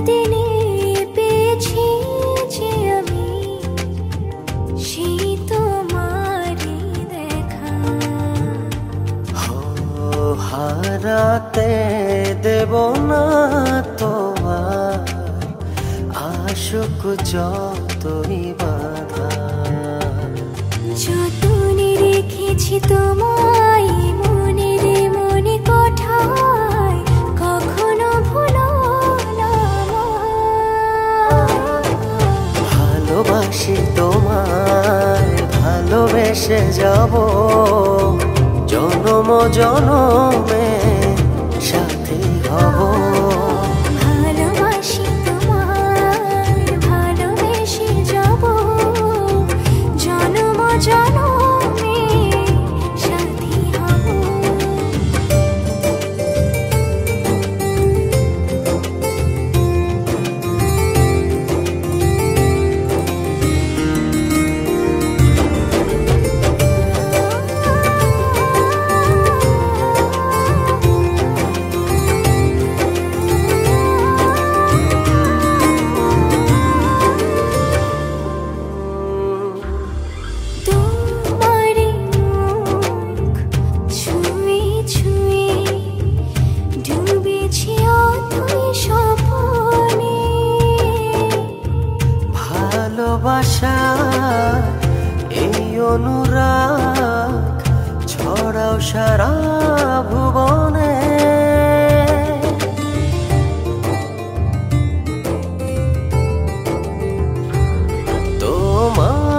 এতদিনে পেয়েছি যে আমি সেই তোমারই দেখা। হারাতে দেব না তোমার আশুক যতই বাধা। যতনে রেখেছি তোমায় ভালোবাসি তোমায় ভালোবেসে যাব। জনম জনমে ভালোবাসা এই অনুরাগ ছড়াও সারা ভুবনে। তোমারি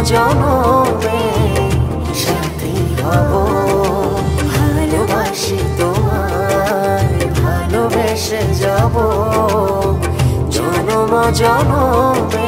জনম সাথী হব। ভালোবাসি তোমার ভালোবেসে যাব। জনম জনমে